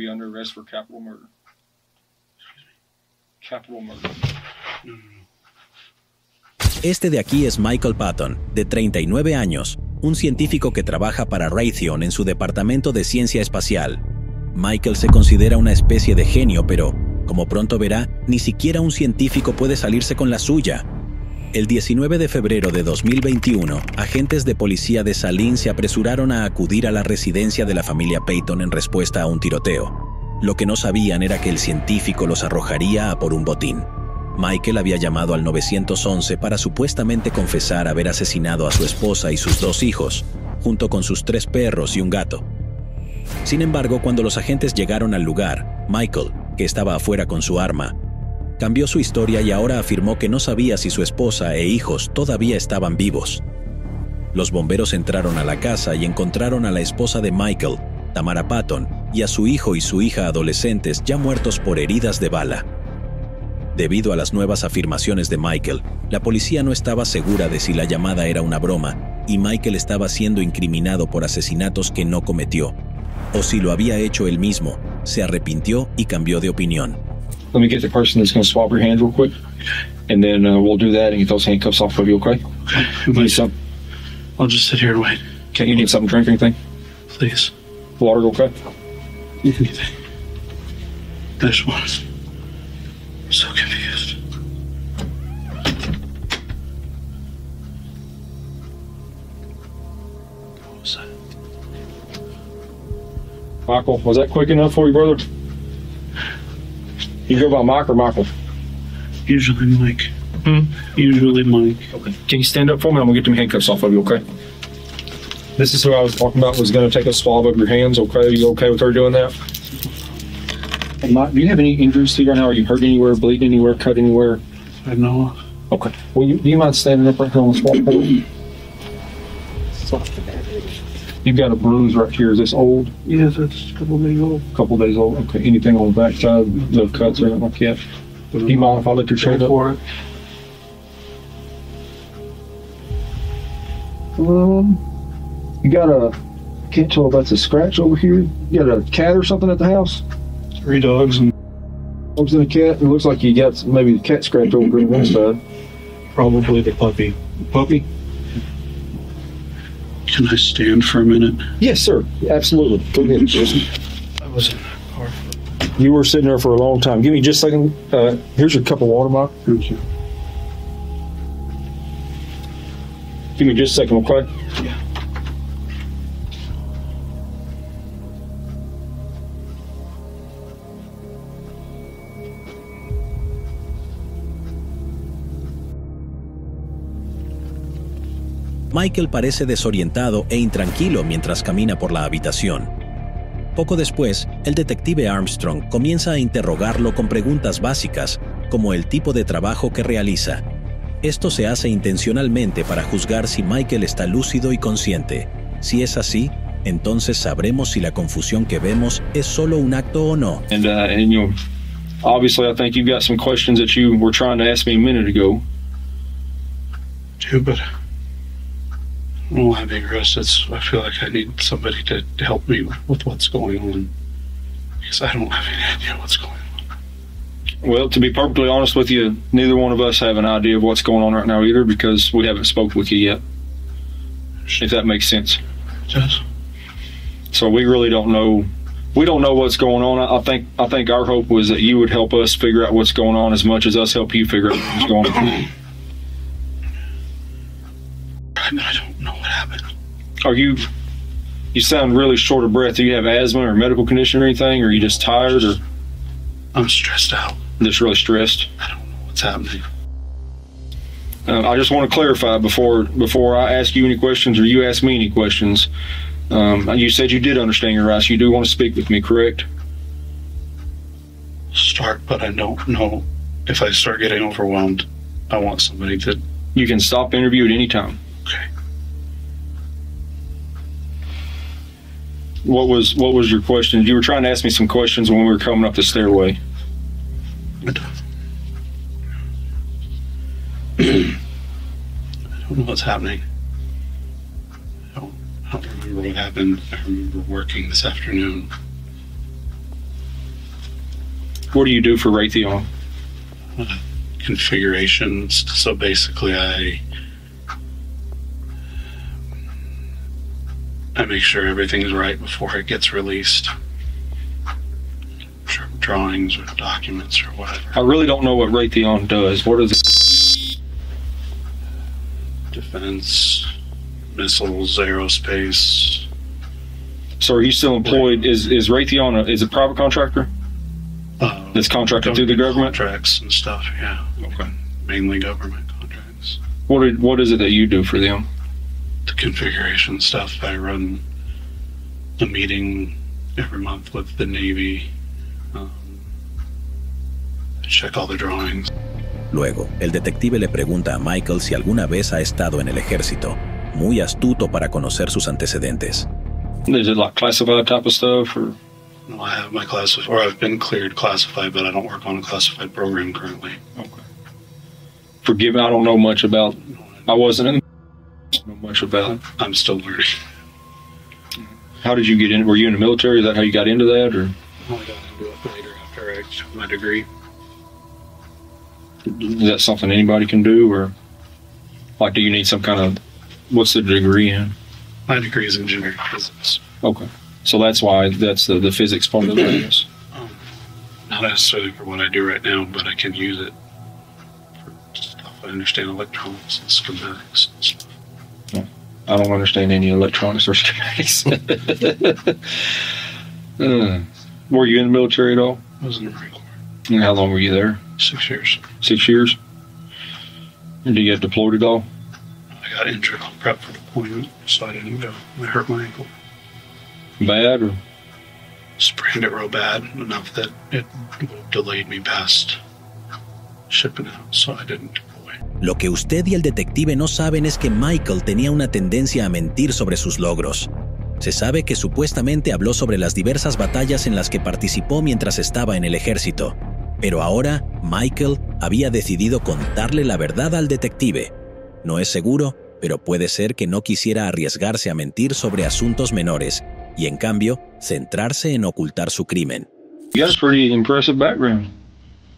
be under arrest for capital murder. Capital. Este de aquí es Michael Patton, de 39 años, un científico que trabaja para Raytheon en su departamento de ciencia espacial. Michael se considera una especie de genio, pero, como pronto verá, ni siquiera un científico puede salirse con la suya. El 19 de febrero de 2021, agentes de policía de Saline se apresuraron a acudir a la residencia de la familia Peyton en respuesta a un tiroteo. Lo que no sabían era que el científico los arrojaría a por un botín. Michael había llamado al 911 para supuestamente confesar haber asesinado a su esposa y sus dos hijos, junto con sus tres perros y un gato. Sin embargo, cuando los agentes llegaron al lugar, Michael, que estaba afuera con su arma, cambió su historia y ahora afirmó que no sabía si su esposa e hijos todavía estaban vivos. Los bomberos entraron a la casa y encontraron a la esposa de Michael, Tamara Patton, y a su hijo y su hija adolescentes ya muertos por heridas de bala. Debido a las nuevas afirmaciones de Michael, la policía no estaba segura de si la llamada era una broma y Michael estaba siendo incriminado por asesinatos que no cometió, o si lo había hecho él mismo, se arrepintió y cambió de opinión. Let me get the person that's going to swab your hands real quick, and then uh, we'll do that and get those handcuffs off of you, okay? You need some, I'll just sit here and wait, okay, you need something to drink or anything? please. Water, okay? Anything. Want to. I'm so confused. What was that? Michael, was that quick enough for you, brother? You go by Mike or Michael? Usually Mike. Hmm? Usually Mike. Okay. Can you stand up for me? I'm gonna get them handcuffs off of you, okay? This is who I was talking about was gonna take a swab of your hands, okay? You okay with her doing that? Hey, Mike, do you have any injuries to you right now? Are you hurt anywhere, bleeding anywhere, cut anywhere? I know. Okay. Well, you, do you mind standing up right here on the swab board? You've got a bruise right here. Is this old? Yes, it's a couple of days old. A couple days old. Okay. Anything on the back side? No cuts or anything like that? Do you mind if I lift your shirt up? for it? Um, you got a can't tell if that's a scratch over here. You got a cat or something at the house? Three dogs and Dogs and a cat. It looks like you got maybe the cat scratch over on one side. probably the puppy. Puppy? Can I stand for a minute? Yes, sir. Absolutely. Go ahead. Jason. I was in the car. You were sitting there for a long time. Give me just a second. Uh, here's your cup of water, Mike. Thank you. Give me just a second, okay? Michael parece desorientado e intranquilo mientras camina por la habitación. Poco después, el detective Armstrong comienza a interrogarlo con preguntas básicas, como el tipo de trabajo que realiza. Esto se hace intencionalmente para juzgar si Michael está lúcido y consciente. Si es así, entonces sabremos si la confusión que vemos es solo un acto o no. And uh, and you know, obviously, I think you've got some questions that you were trying to ask me a minute ago. but I don't want to be arrested. So I feel like I need somebody to help me with what's going on because I don't have any idea what's going on. Well, to be perfectly honest with you, neither one of us have an idea of what's going on right now either, because we haven't spoke with you yet. If that makes sense. Just So we really don't know. We don't know what's going on. I I think. I think our hope was that you would help us figure out what's going on as much as us help you figure out what's going on. I mean, I don't know what happened. Are you? You sound really short of breath. Do you have asthma or medical condition or anything? Or are you just tired or I'm stressed out. just really stressed? I don't know what's happening. Uh, I just want to clarify before before I ask you any questions or you ask me any questions. Um, you said you did understand your rights. You do want to speak with me, correct? Start, but I don't know if I start getting overwhelmed. I want somebody to. You can stop interview at any time. What was what was your question? You were trying to ask me some questions when we were coming up the stairway. I don't, know what's happening. I don't, I don't remember what happened. I remember working this afternoon. What do you do for Raytheon? Uh, configurations. So basically, I I make sure everything's right before it gets released. Sure, Drawings or documents or whatever. I really don't know what Raytheon does. What is it? Defense, missiles, aerospace. So are you still employed? Is is Raytheon a, is a private contractor Uh, that's contracted through the government? contracts and stuff. Yeah, Okay. mainly government contracts. What is, what is it that you do for them? The configuration stuff. I run a meeting every month with the Navy. Um, I check all the drawings. Luego, el detective le pregunta a Michael si alguna vez ha estado en el ejército, muy astuto para conocer sus antecedentes. Is it like classified type of stuff or? No, I have my classified, or I've been cleared classified, but I don't work on a classified program currently. Okay. Forgive me, I don't know much about. I wasn't in. Much about. I'm still learning. How did you get in? Were you in the military? Is that how you got into that, or I got into it later after I got my degree. is that something anybody can do, or like, do you need some kind of? What's the degree in? My degree is engineering physics. Okay, so that's why that's the the physics part of this. Um, not necessarily for what I do right now, but I can use it for stuff. I understand electronics and schematics and stuff. I don't understand any electronics or schematics. uh, were you in the military at all? I was in the Marine Corps And how long were you there? six years. Six years. And did you get deployed at all? I got injured on prep for deployment, so I didn't go. I hurt my ankle. Bad or Sprained it real bad, enough that it delayed me past shipping out, so I didn't. Lo que usted y el detective no saben es que Michael tenía una tendencia a mentir sobre sus logros. Se sabe que supuestamente habló sobre las diversas batallas en las que participó mientras estaba en el ejército. Pero ahora, Michael había decidido contarle la verdad al detective. No es seguro, pero puede ser que no quisiera arriesgarse a mentir sobre asuntos menores y, en cambio, centrarse en ocultar su crimen. a pretty impressive background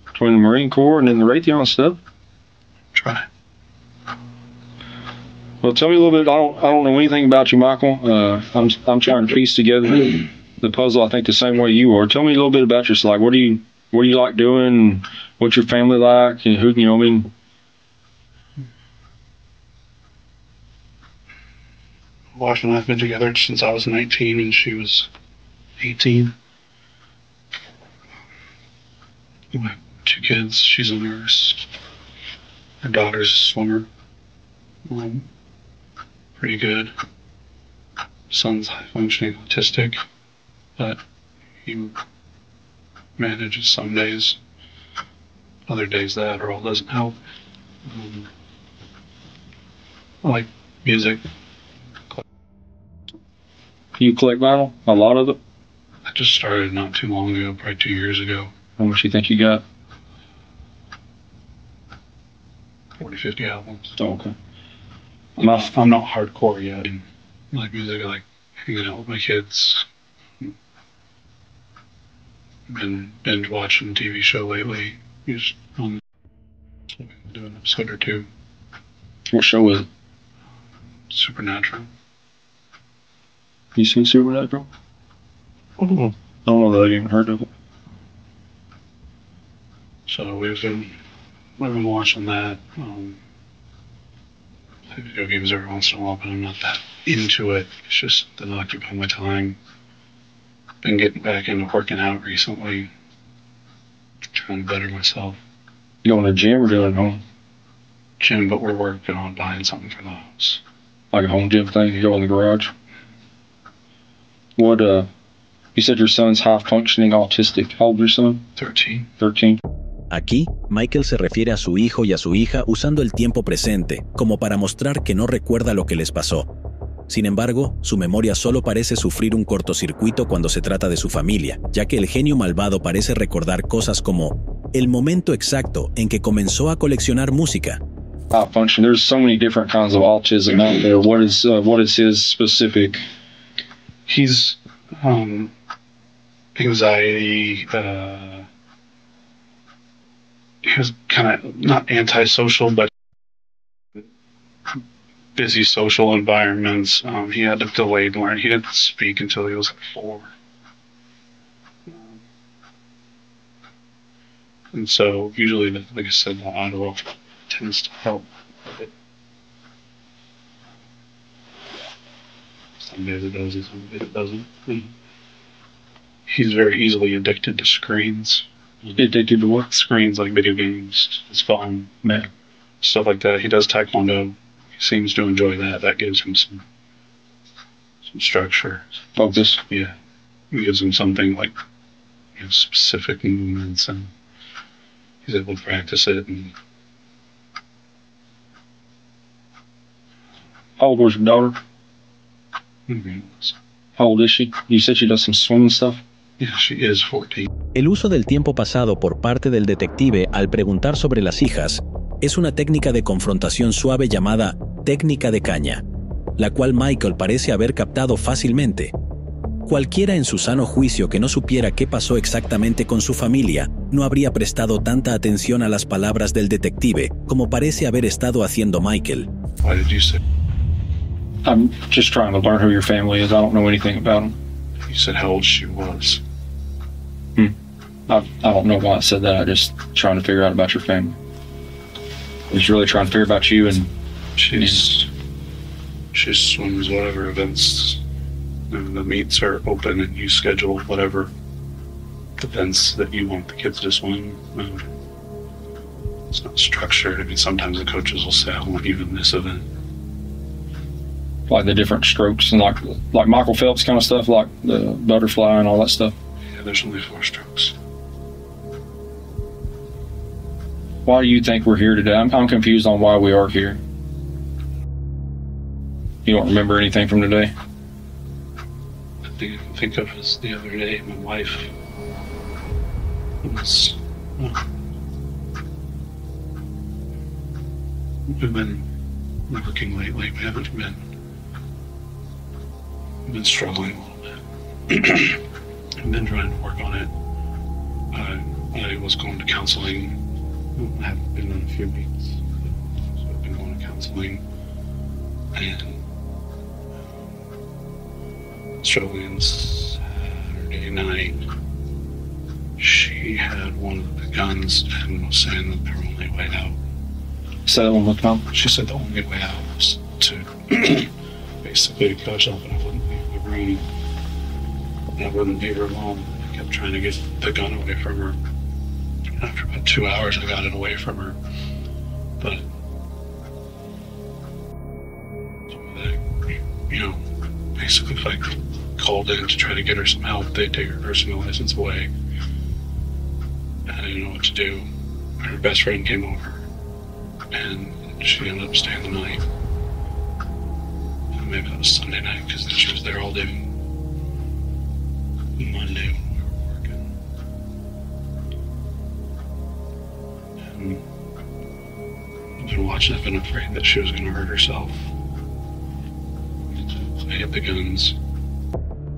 between the Marine Corps and then the Raytheon stuff. Try. Well, tell me a little bit. I don't, I don't know anything about you, Michael. Uh, I'm, I'm trying to piece together the puzzle. I think the same way you are. Tell me a little bit about yourself. Like, what do you, what do you like doing? What's your family like? And who, you know, I mean, Wash and I have been together since I was 19 and she was 18. We have two kids. She's a nurse. Her daughter's a swimmer. Um, pretty good. Son's high functioning autistic, but he manages some days. Other days that or all doesn't help. Um, I like music. you collect vinyl? A lot of it. I just started not too long ago, probably two years ago. How much you think you got? 40, 50 albums. Oh, okay. I'm not, I'm not hardcore yet. I like music, I like hanging out with my kids. Been binge watching TV show lately. Just on doing an episode or two. What show was it? Supernatural. You seen Supernatural? Oh. I don't know that I even heard of it. So we've been we've been watching that. Um, video games every once in a while, but I'm not that into it. It's just that I occupy my time. Been getting back into working out recently. Trying to better myself. You going to the gym or doing home? Gym, but we're working on buying something for the house. Like a home gym thing? You go in the garage? What, uh, you said your son's high functioning autistic. How old is your son? Thirteen. 13. Aquí, Michael se refiere a su hijo y a su hija usando el tiempo presente, como para mostrar que no recuerda lo que les pasó. Sin embargo, su memoria solo parece sufrir un cortocircuito cuando se trata de su familia, ya que el genio malvado parece recordar cosas como el momento exacto en que comenzó a coleccionar música, High function. There's so many different kinds of autism out there. What is, uh, what is his specific? He's um, anxiety, uh, he was kind of not antisocial, but busy social environments. Um, he had a delayed learn. He didn't speak until he was four. And so usually, like I said, the Adderall tends to help. Some days it does, some days it doesn't. He's very easily addicted to screens. Addicted to what? Screens like video games, his phone, Man. stuff like that. He does taekwondo. He seems to enjoy that. That gives him some some structure. Focus. Yeah, it gives him something like you know, specific movements, and he's able to practice it. And How old was your daughter? Mhm. How old is she? You said she does some swimming stuff. Yeah, she is 14. El uso del tiempo pasado por parte del detective al preguntar sobre las hijas es una técnica de confrontación suave llamada técnica de caña, la cual Michael parece haber captado fácilmente. Cualquiera en su sano juicio que no supiera qué pasó exactamente con su familia no habría prestado tanta atención a las palabras del detective como parece haber estado haciendo Michael. Why did you say? I'm just trying to learn who your family is. I don't know anything about them. You said how old she was. Hmm. I, I don't know why I said that. I just trying to figure out about your family. I was really trying to figure about you and She's she swims whatever events. And the meets are open, and you schedule whatever events that you want the kids to swim. Um, it's not structured. I mean, sometimes the coaches will say, "I want you in this event." Like the different strokes and like like Michael Phelps kind of stuff, like the butterfly and all that stuff. Yeah, there's only four strokes. Why do you think we're here today? I'm, I'm confused on why we are here. You don't remember anything from today? I think I can think of is the other day, my wife was. well, hmm. We've been working lately. We haven't been. We've been struggling a little bit. I've been trying to work on it. I, I was going to counseling. I haven't been in a few weeks. So I've been going to counseling. And um, struggling Saturday night. She had one of the guns and was saying that her only way out. Say that one more time. She said the only way out was to basically cut herself And I wouldn't leave her alone. I kept trying to get the gun away from her. After about two hours, I got it away from her. But, you know, basically, if I called in to try to get her some help, they'd take her personal license away. I didn't know what to do. Her best friend came over, and she ended up staying the night. Maybe that was Sunday night because then she was there all day. Monday when we were working. And I've been watching. I've afraid that she was going to hurt herself. I hit the guns.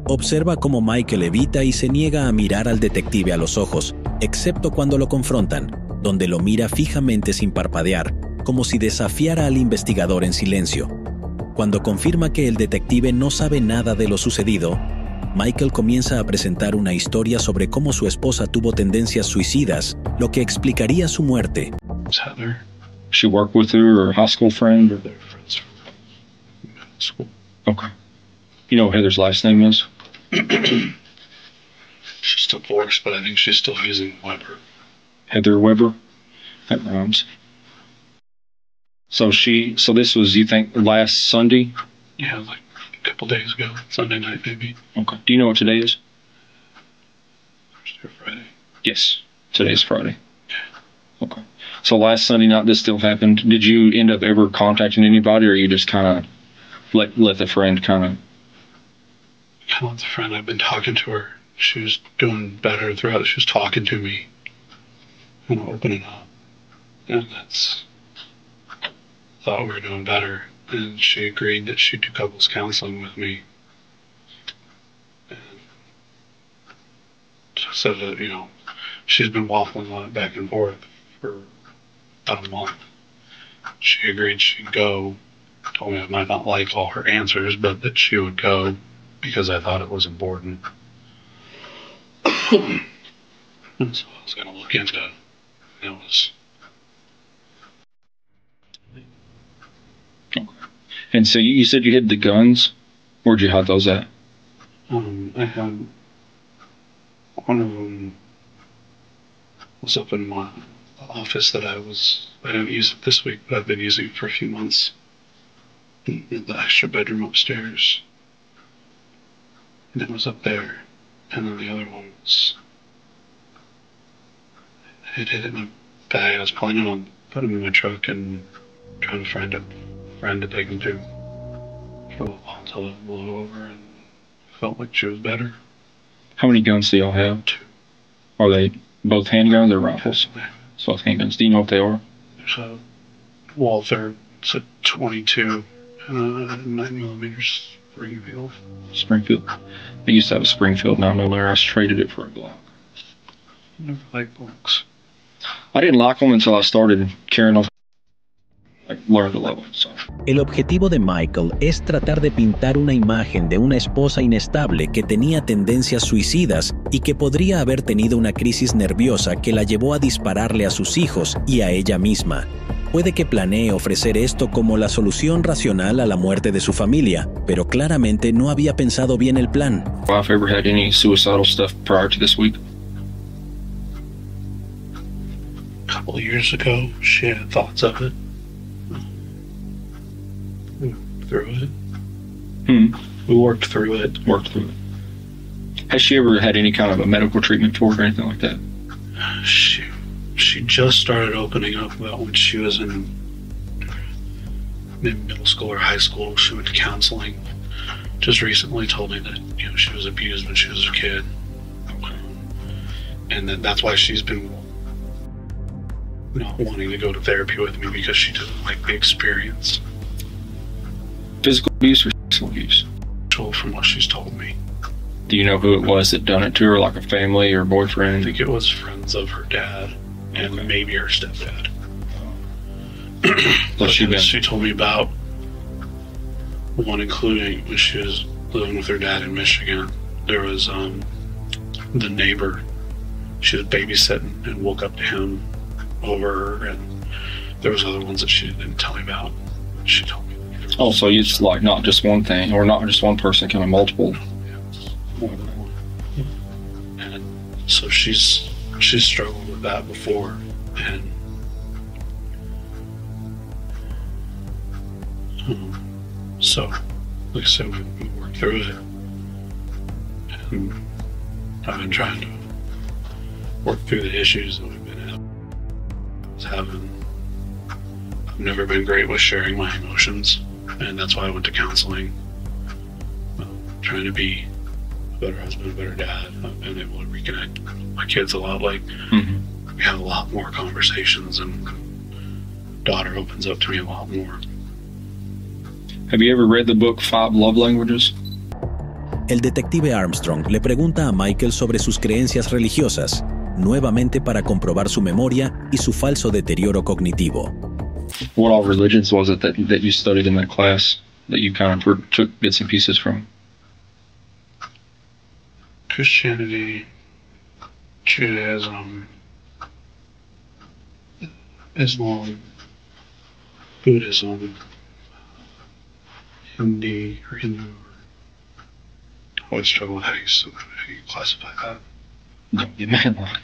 Observa cómo Michael evita y se niega a mirar al detective a los ojos, excepto cuando lo confrontan, donde lo mira fijamente sin parpadear, como si desafiara al investigador en silencio. Cuando confirma que el detective no sabe nada de lo sucedido, Michael comienza a presentar una historia sobre cómo su esposa tuvo tendencias suicidas, lo que explicaría su muerte. She worked with her or high school friend or They're friends school. okay. You know what Heather's last name is? She's divorced, but I think she's still using Weber. Heather Weber. That rhymes. So she so this was you think last Sunday? Yeah, like a couple days ago, Sunday night maybe, Okay. Do you know what today is? Thursday or Friday. Yes. Today's Friday. Okay. So last Sunday night this still happened. Did you end up ever contacting anybody or you just kinda let let the friend kinda Kind of with a friend. I've been talking to her. She was doing better throughout. She was talking to me, you know, opening up, and that's. Thought we were doing better, and she agreed that she'd do couples counseling with me. And said that you know, she's been waffling on it back and forth for about a month. She agreed she'd go. Told me I might not like all her answers, but that she would go because I thought it was important. and so I was going to look into it. It was And so you, said you hid the guns. Where'd you hide those at? Um, I had one of them was up in my office that I was. I didn't use it this week, but I've been using it for a few months. In the extra bedroom upstairs, and it was up there, and then the other one was. It in a bag. I was planning on putting it in my truck and trying to find a friend to take them to until it blew over and felt like she was better. How many guns do y'all have? Two. Are they both handguns or rifles? So both handguns. Do you know what they are? There's a Walther. It's a 22 and a 9 millimeters Springfield. Springfield. I used to have a Springfield 9mm. I traded it for a Glock. Never liked Glocks. I didn't like them until I started carrying them. I learned to love them. So. El objetivo de Michael es tratar de pintar una imagen de una esposa inestable que tenía tendencias suicidas y que podría haber tenido una crisis nerviosa que la llevó a dispararle a sus hijos y a ella misma. Puede que planee ofrecer esto como la solución racional a la muerte de su familia, pero claramente no había pensado bien el plan. Couple years ago, she had thoughts of it. Through it. Hmm. We worked through it. Worked through it. Has she ever had any kind of a medical treatment for it or anything like that? She she just started opening up about when she was in maybe middle school or high school. She went to counseling. Just recently told me that you know she was abused when she was a kid, and that that's why she's been not wanting to go to therapy with me because she doesn't like the experience. Physical abuse or sexual abuse? Told from what she's told me. Do you know who it was that done it to her, like a family or boyfriend? I think it was friends of her dad and maybe her stepdad. So she been She told me about one, including when she was living with her dad in Michigan. There was um, the neighbor. She was babysitting and woke up to him over her, and there was other ones that she didn't tell me about. She told me. Oh, so it's like not just one thing, or not just one person, kind of multiple. so she's she's struggled with that before, and um, so like I said, we, worked through it, and I've been trying to work through the issues that we've been. Having. I've never been great with sharing my emotions, and that's why I went to counseling. Um, trying to be a better husband, a better dad. I've been able to reconnect my kids a lot. Like Mm-hmm. we have a lot more conversations, and daughter opens up to me a lot more. Have you ever read the book Five Love Languages? El detective Armstrong le pregunta a Michael sobre sus creencias religiosas, nuevamente para comprobar su memoria y su falso deterioro cognitivo. What all religions was it that that you studied in that class that you kind of took bits and pieces from? Christianity, Judaism, Islam, Buddhism, Hindi or Hindu. I always struggle with how you, how you classify that. Don't get mad.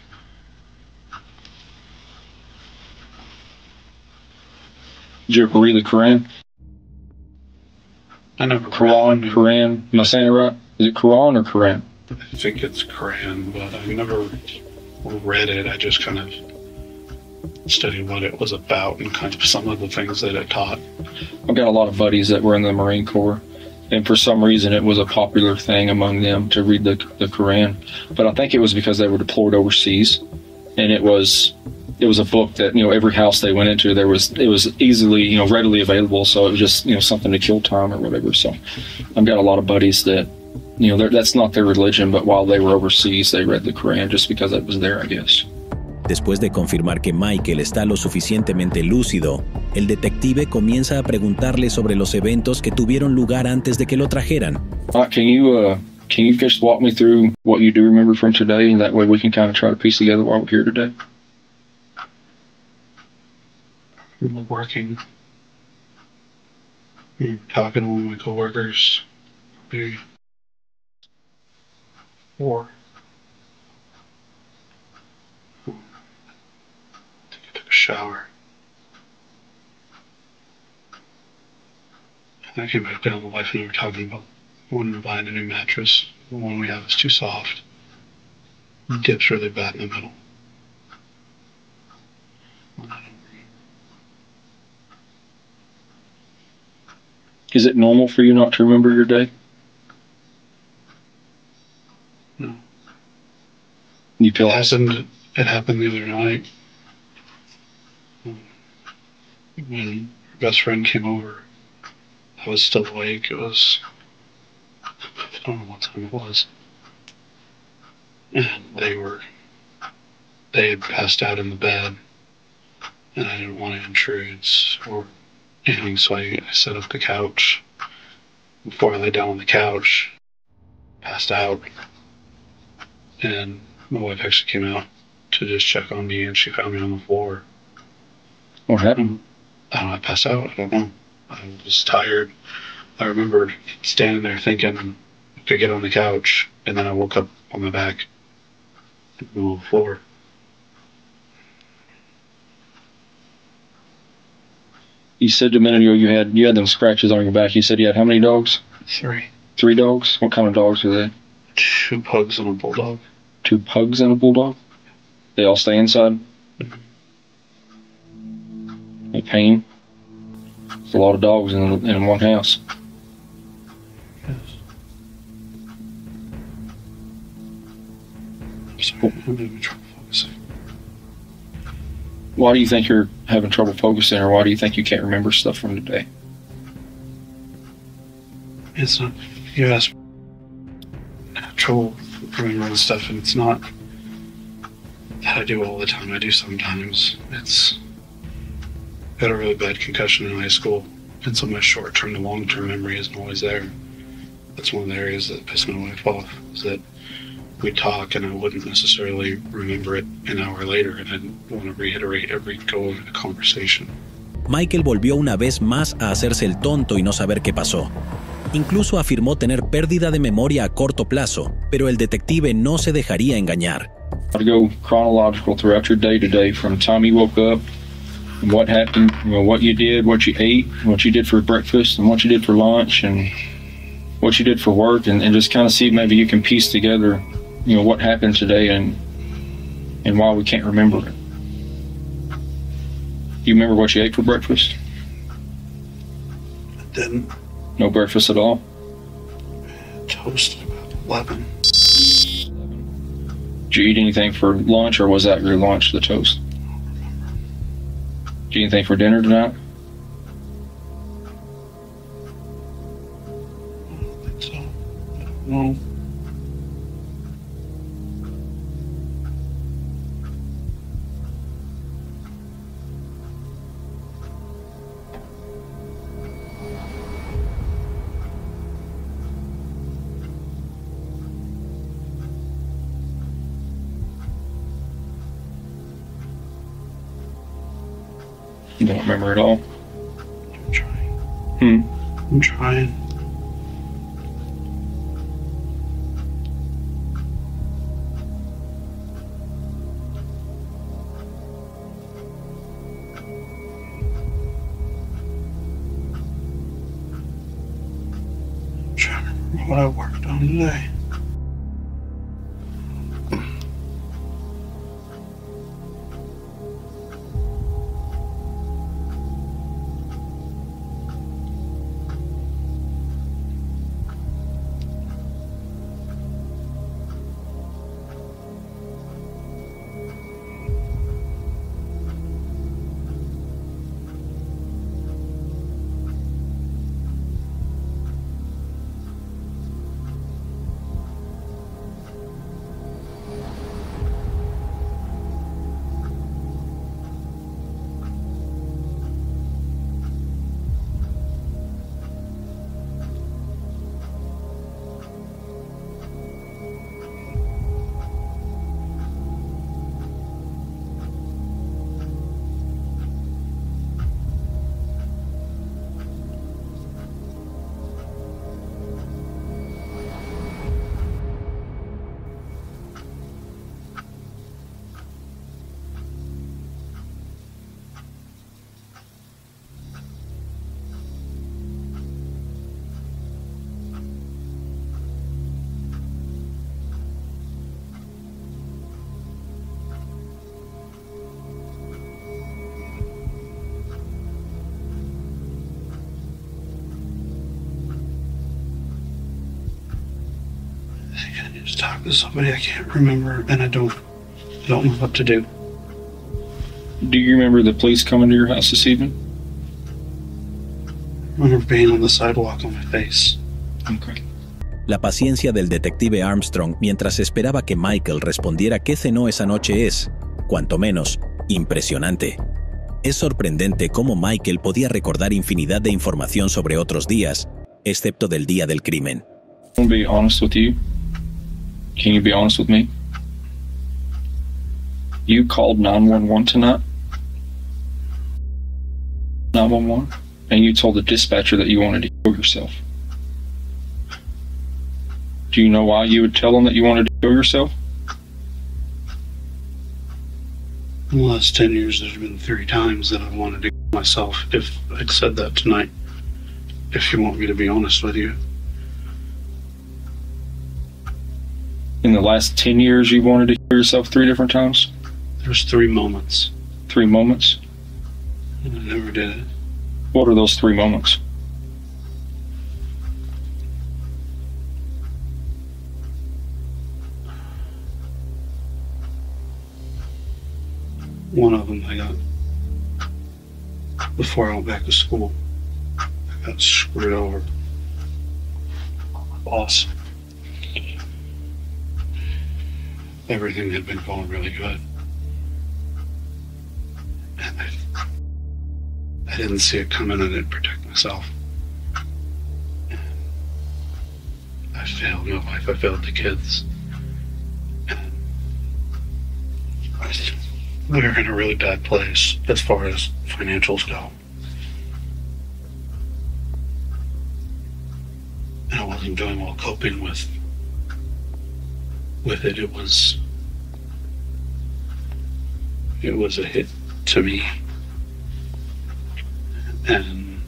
Did you ever read the Quran? I never read Quran, one. Quran. Am I saying it right? Is it Quran or Quran? I think it's Quran, but I've never read it. I just kind of studied what it was about and kind of some of the things that it taught. I've got a lot of buddies that were in the Marine Corps, and for some reason it was a popular thing among them to read the, the Quran. But I think it was because they were deployed overseas, and it was it was a book that you know every house they went into there was it was easily you know readily available. So it was just you know something to kill time or whatever. So I've got a lot of buddies that you know that's not their religion, but while they were overseas they read the Quran just because it was there, I guess. Después de confirmar que Michael está lo suficientemente lúcido, el detective comienza a preguntarle sobre los eventos que tuvieron lugar antes de que lo trajeran. Uh, can you uh, can you just walk me through what you do remember from today, and that way we can kind of try to piece together why we're here today? I'm working. Talking to one of my coworkers. Maybe four. I a shower. I came back down. My wife and I were talking about wanting to buy a new mattress. The one we have is too soft. It Dips really bad in the middle. Is it normal for you not to remember your day? No. You feel It happened. It happened the other night when her best friend came over. I was still awake. It was I don't know what time it was, and they were they had passed out in the bed, and I didn't want to intrude or anything, so I, I set up the couch. Before I lay down on the couch, passed out, and my wife actually came out to just check on me, and she found me on the floor. what happened? I don't know, I passed out. I don't know. I was tired. I remember standing there thinking I could get on the couch, and then I woke up on my back on the floor. You said a minute ago you had you had them scratches on your back. You said you had how many dogs? Three. Three dogs. What kind of dogs are they? Two pugs and a bulldog. Two pugs and a bulldog. They all stay inside. Mm-hmm. Any pain? It's a lot of dogs in in one house. Yes. Why do you think you're having trouble focusing, or why do you think you can't remember stuff from today? It's not. You have trouble remembering stuff, and it's not that I do all the time. I do sometimes. It's I had a really bad concussion in high school, and so my short-term to long-term memory isn't always there. That's one of the areas that pissed my wife off. Is that we'd talk, and I wouldn't necessarily remember it an hour later, and I'd want to reiterate every go over the conversation. Michael volvió una vez más a hacerse el tonto y no saber qué pasó. Incluso afirmó tener pérdida de memoria a corto plazo, pero el detective no se dejaría engañar. I'd go chronological throughout your day today, from the time you woke up, and what happened, you know, what you did, what you ate, what you did for breakfast, and what you did for lunch, and what you did for work, and, and just kind of see maybe you can piece together, you know, what happened today and and why we can't remember it. Do you remember what you ate for breakfast? I didn't No breakfast at all. toast about eleven. Did you eat anything for lunch, or was that your lunch, the toast? Did you eat anything for dinner tonight? I don't think so. I don't know. Remember at all. Just talk to somebody I can't remember, and I don't, know what to do. Do you remember the police coming to your house this evening? I remember being on the sidewalk on my face. Okay. La paciencia del detective Armstrong mientras esperaba que Michael respondiera qué cenó esa noche es, cuanto menos, impresionante. Es sorprendente cómo Michael podía recordar infinidad de información sobre otros días, excepto del día del crimen. I want to be honest with you. Can you be honest with me? You called 911 tonight? 911? And you told the dispatcher that you wanted to kill yourself. Do you know why you would tell them that you wanted to kill yourself? In the last 10 years, there's been three times that I've wanted to kill myself if I'd said that tonight. If you want me to be honest with you. In the last 10 years, you've wanted to hear yourself three different times? There's three moments, Three moments? and I never did it. What are those three moments? One of them I got before I went back to school. I got screwed over. Boss. Everything had been going really good. And I, I didn't see it coming. I didn't protect myself. I failed my wife. I failed the kids. We were in a really bad place as far as financials go. And I wasn't doing well coping with with it. It was it was a hit to me. And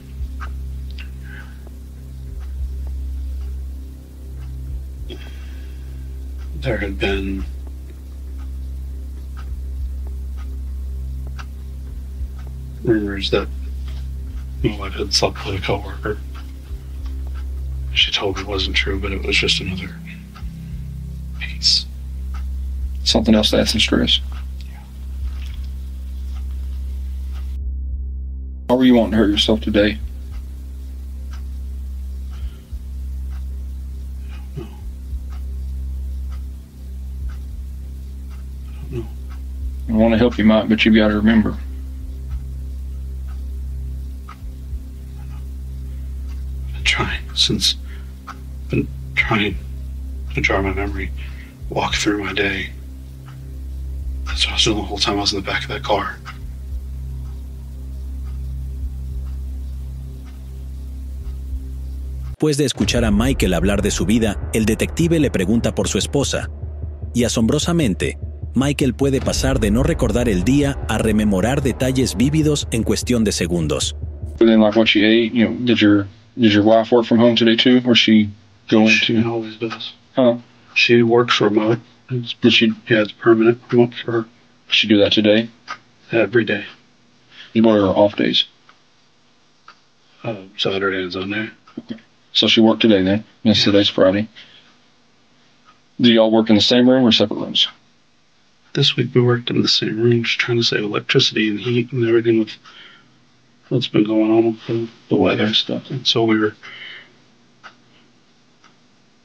there had been rumors that my wife had slept with a coworker. She told me it wasn't true, but it was just another Something else to add some stress. Why were you wanting to hurt yourself today? I don't know. I don't know. I want to help you, Mike, but you've got to remember. I've been trying since I've been trying to jar my memory, walk through my day. Doing the whole time I was in the back of that car. Después de escuchar a Michael hablar de su vida, el detective le pregunta por su esposa. Y asombrosamente, Michael puede pasar de no recordar el día a rememorar detalles vívidos en cuestión de segundos. Within like what you ate, you know, did your did your wife work from home today too, or she go She into? always does. Huh? She works remote. Did she yeah, it's permanent remote for her she do that today? every day. What are her off days? Uh, Saturday and Sunday. So she worked today then. Yes, Yeah. today's Friday. Do y'all work in the same room or separate rooms? This week we worked in the same room, just trying to save electricity and heat and everything with what's been going on with the, the weather and stuff. And so we were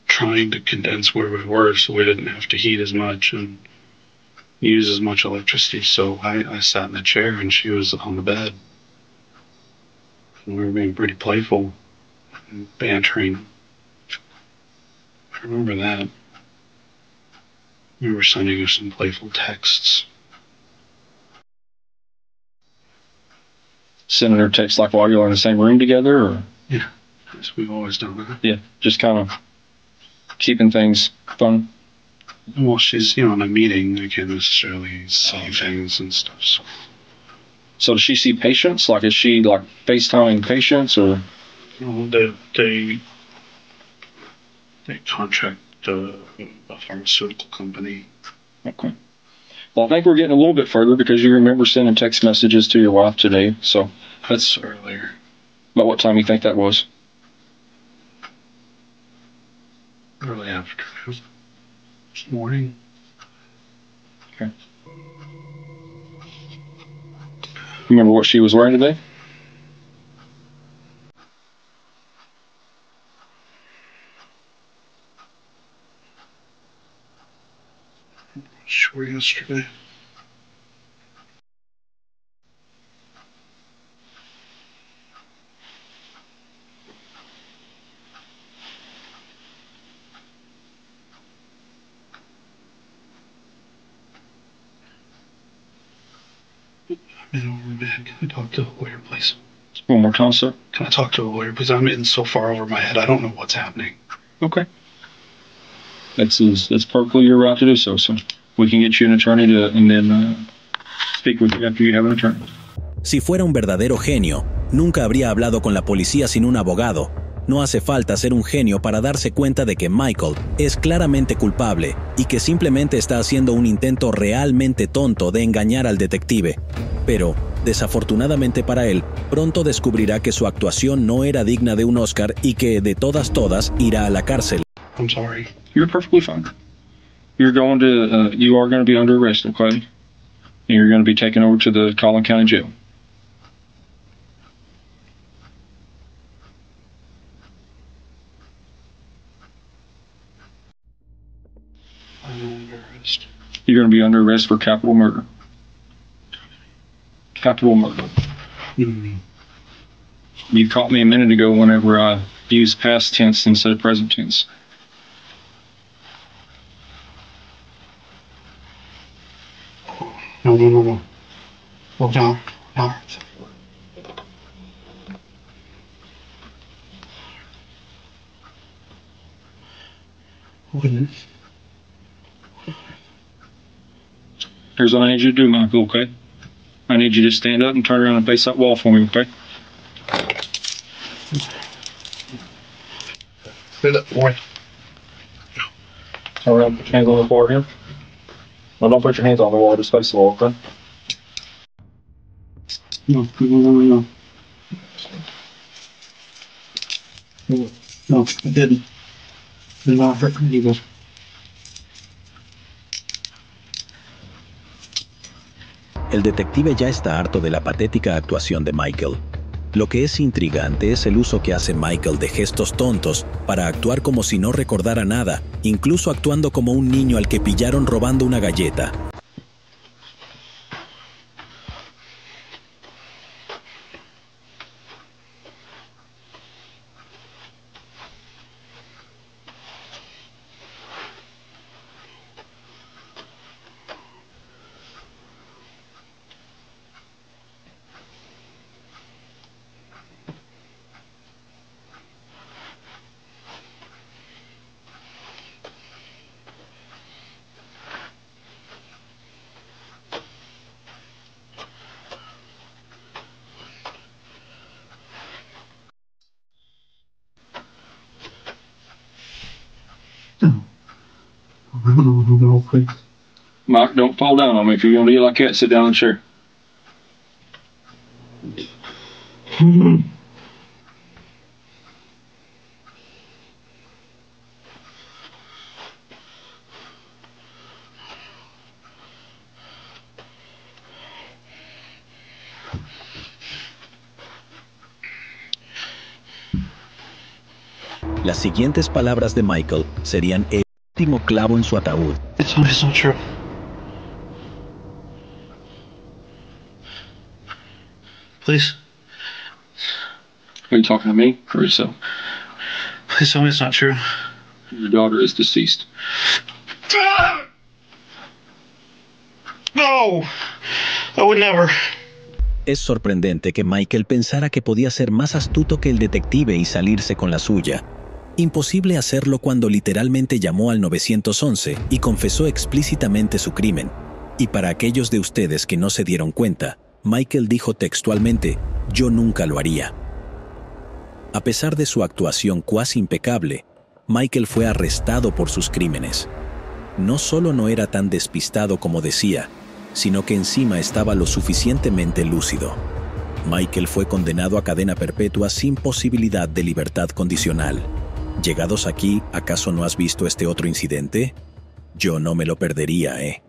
trying to condense where we were so we didn't have to heat as much and use as much electricity. So I, I sat in the chair and she was on the bed. And we were being pretty playful and bantering. I remember that. We were sending her some playful texts. Sending her text like while you're in the same room together, or Yes, we've always done that. yeah, just kind of keeping things fun. Well, she's, you know, in a meeting, I can't necessarily say things and stuff. So So does she see patients? Like is she like FaceTiming patients or Well, they they they contract uh, a pharmaceutical company. okay. Well, I think we're getting a little bit further because you remember sending text messages to your wife today. So That's earlier. about what time you think that was? Early afternoon. This morning. Okay. Remember what she was wearing today? Sure, yesterday. I'm in over my head. Can I talk to a lawyer, please? One more time, sir. Can I talk to a lawyer, please? I'm in so far over my head. I don't know what's happening. Okay. That's that's perfectly your right to do so, sir. We can get you an attorney to, and then uh, speak with you after you have an attorney. Si fuera un verdadero genio, nunca habría hablado con la policía sin un abogado. No hace falta ser un genio para darse cuenta de que Michael es claramente culpable y que simplemente está haciendo un intento realmente tonto de engañar al detective. Pero, desafortunadamente para él, pronto descubrirá que su actuación no era digna de un Oscar y que, de todas todas, irá a la cárcel. You're going to, uh, you are going be under arrest, okay? And you're be taken over to the Collin County Jail. You're going to be under arrest for capital murder. Capital murder. Mm. You caught me a minute ago whenever I used past tense instead of present tense. No, no, no, no. Hold down. Down. Wouldn't. Here's what I need you to do, Michael, okay? I need you to stand up and turn around and face that wall for me, okay? Sit up, boy. Turn around, put your hands on the forehead. No, don't put your hands on the wall, just face the wall, okay? No, no, no, no, no. Mm. No, I didn't. Did not hurt me El detective ya está harto de la patética actuación de Michael. Lo que es intrigante es el uso que hace Michael de gestos tontos para actuar como si no recordara nada, incluso actuando como un niño al que pillaron robando una galleta. No, please. Mike, don't fall down on me. If you're gonna do like that, sit down in the chair. Las siguientes palabras de Michael serían último clavo en su ataúd. It's, it's not true. Please, Are you talking to me or yourself? please tell me it's not true. Your daughter is deceased. No! I would never. Es sorprendente que Michael pensara que podía ser más astuto que el detective y salirse con la suya. Imposible hacerlo cuando literalmente llamó al 911 y confesó explícitamente su crimen. Y para aquellos de ustedes que no se dieron cuenta, Michael dijo textualmente, yo nunca lo haría. A pesar de su actuación cuasi impecable, Michael fue arrestado por sus crímenes. No solo no era tan despistado como decía, sino que encima estaba lo suficientemente lúcido. Michael fue condenado a cadena perpetua sin posibilidad de libertad condicional. Llegados aquí, ¿acaso no has visto este otro incidente? Yo no me lo perdería, ¿eh?